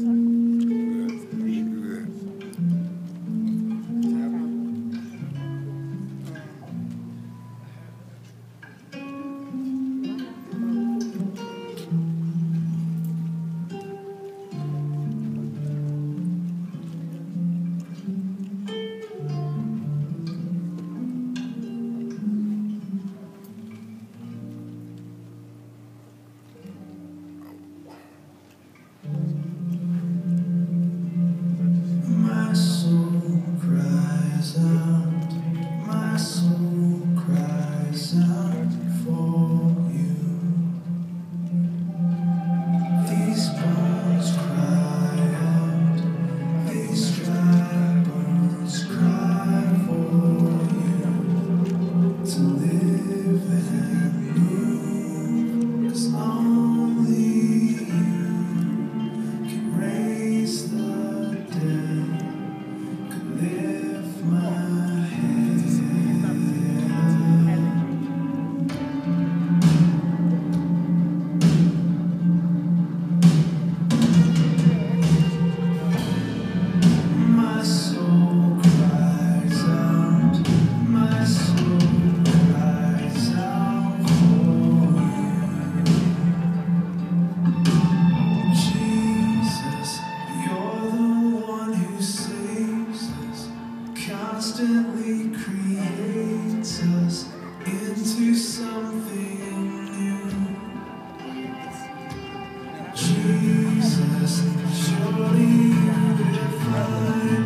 soll. creates us into something new. Jesus, surely you define.